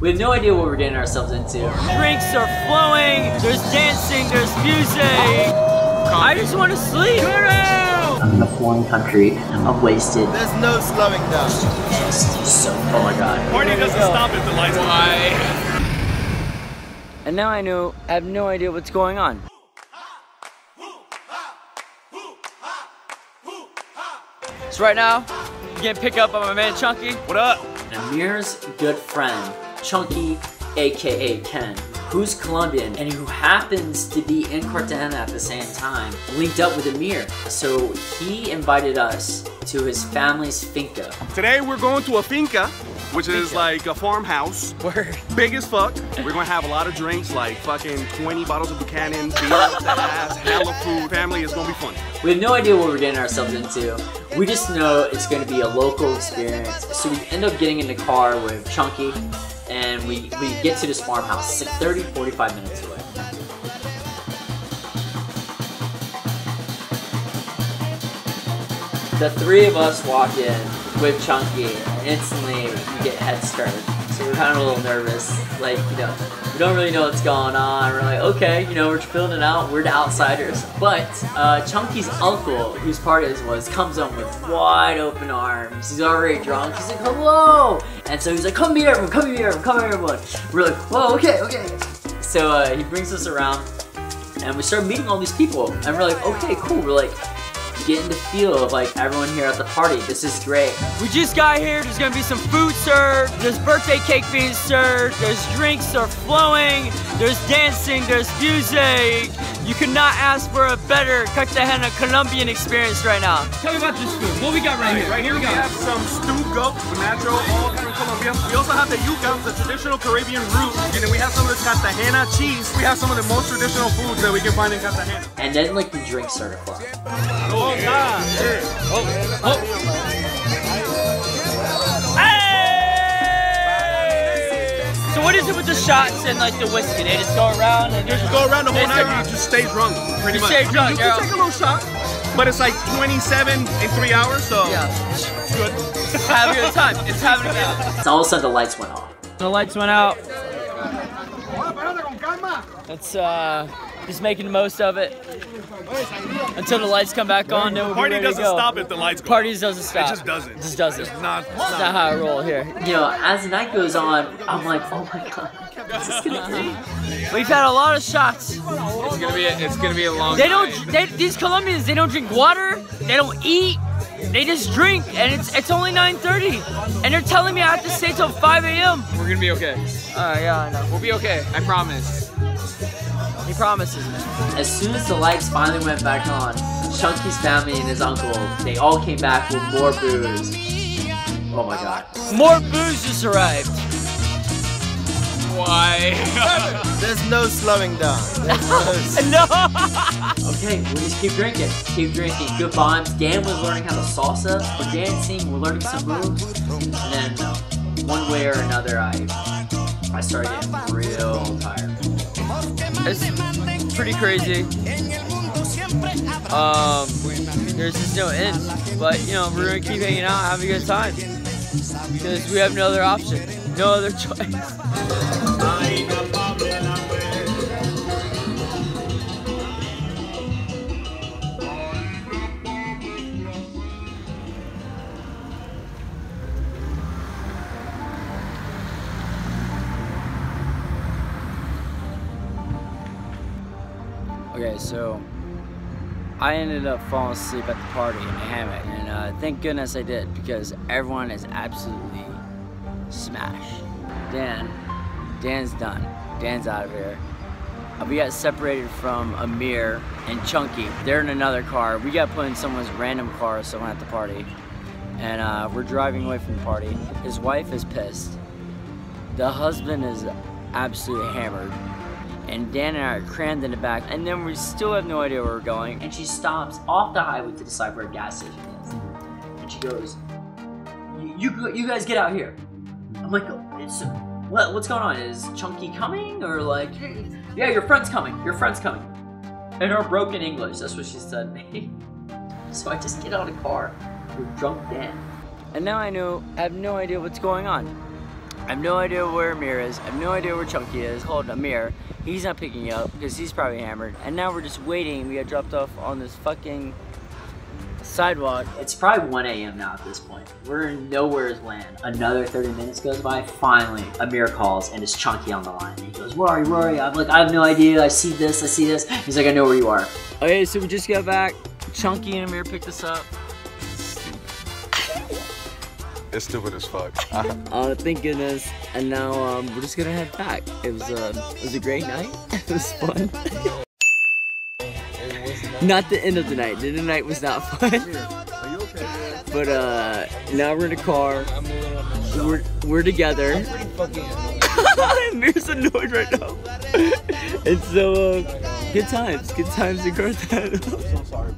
We have no idea what we're getting ourselves into. Drinks are flowing, there's dancing, there's music. I just want to sleep. I'm in a foreign country. I'm wasted. There's no slowing down. So, oh my god. Party doesn't stop if the lights Why? And now I know, I have no idea what's going on. So right now, I'm getting picked up by my man Chunky. What up? Amir's good friend, Chunky, aka Ken, who's Colombian and who happens to be in Cartagena at the same time, linked up with Amir. So he invited us to his family's finca. Today we're going to a finca, which is like a farmhouse. Word. Big as fuck. We're gonna have a lot of drinks, like fucking 20 bottles of Buchanan, beer the ass, hella food. Family is gonna be fun. We have no idea what we're getting ourselves into. We just know it's going to be a local experience. So we end up getting in the car with Chunky and we, we get to this farmhouse, It's like 30, 45 minutes away. The three of us walk in with Chunky and instantly we get head started. So we're kind of a little nervous. Like, you know, we don't really know what's going on. We're like, okay, you know, we're it out. We're the outsiders. But uh, Chunky's uncle, whose part is was, comes on with wide open arms. He's already drunk. He's like, hello! And so he's like, come here, everyone, come here, everyone, come here, everyone. We're like, whoa, okay, okay. So uh, he brings us around and we start meeting all these people. And we're like, okay, cool. We're like, getting the feel of like everyone here at the party. This is great. We just got here, there's gonna be some food served, there's birthday cake being served, there's drinks are flowing, there's dancing, there's music. You could not ask for a better Cartagena Colombian experience right now. Tell me about this food. What we got right here? Right here we we got. have some stewed goat, natural, all kind of Colombian. We also have the yuca, the traditional Caribbean root, and then we have some of the Cartagena cheese. We have some of the most traditional foods that we can find in Cartagena. And then like the drinks start to flow. Oh, nah. Shots and like the whiskey? They just go around and Just go around the whole night, start- you just stay drunk, pretty You much. stay I mean, you yeah. can take a little shot, but it's like 27 in three hours, so Yeah. it's good. It's having a good time. It's having a good time. So all of a sudden the lights went off. The lights went out. Let's uh just making the most of it until the lights come back on. Then we'll be Party ready doesn't go. stop if the lights go. Parties doesn't stop. It just doesn't. It Just doesn't. It's not. It's That's not. not how I roll here. You know, as the night goes on, I'm like, oh my god, this is gonna be. We've had a lot of shots. It's gonna be a, it's gonna be a long They don't. They, these Colombians, they don't drink water. They don't eat. They just drink, and it's it's only 9:30, and they're telling me I have to stay till 5 a.m. We're gonna be okay. Uh, yeah, I know. We'll be okay. I promise. He promises me. As soon as the lights finally went back on, Chunky's family and his uncle, they all came back with more booze. Oh my god. More booze just arrived. Why? There's no slowing down. There's no No. Okay, we'll just keep drinking. Keep drinking. Good vibes. Dan was learning how to salsa. We're dancing. We're learning some moves. And then, uh, one way or another, I I started getting real tired. It's pretty crazy. Um, there's just no end. But you know, we're gonna keep hanging out, having a good time, because we have no other option, no other choice. Okay, so I ended up falling asleep at the party in hammock, and uh, thank goodness I did because everyone is absolutely smashed. Dan, Dan's done. Dan's out of here. Uh, we got separated from Amir and Chunky. They're in another car. We got put in someone's random car, someone at the party, and uh, we're driving away from the party. His wife is pissed. The husband is absolutely hammered and Dan and I are crammed in the back, and then we still have no idea where we're going. And she stops off the highway to decide where a gas station is. And she goes, "You, you, guys get out here." I'm like, it's, what, what's going on? Is Chunky coming? Or like, yeah, your friend's coming. Your friend's coming. In her broken English, that's what she said. So I just get out of the car with drunk Dan. And now I know I have no idea what's going on. I have no idea where Amir is. I have no idea where Chunky is. Called Amir. He's not picking up because he's probably hammered. And now we're just waiting. We got dropped off on this fucking sidewalk. It's probably 1 a.m. now at this point. We're in nowhere's land. Another 30 minutes goes by. Finally, Amir calls and it's Chunky on the line. And he goes, Where are you? Where are you? I'm like, I have no idea. I see this. I see this. He's like, I know where you are. Okay, so we just got back. Chunky and Amir picked us up. It's stupid as fuck. Uh, thank goodness. And now um, we're just gonna head back. It was a it was a great night. It was fun. not the end of the night. The end of the night was not fun. but uh, now we're in a car. We're we're together. Amir's annoyed right now. and so uh, good times, good times in Carthage.